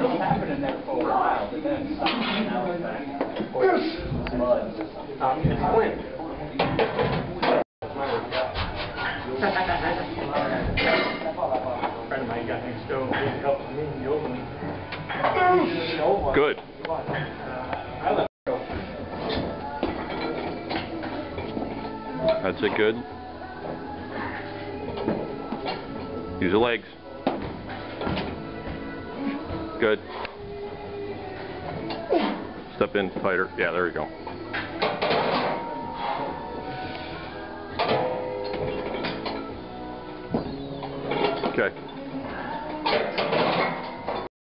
It was happening there for a while, but then it's. It's mud. It's Quinn. Friend of mine got helped me in the. Good. That's it good. Use the legs. Good. Step in tighter. Yeah, there we go. Okay.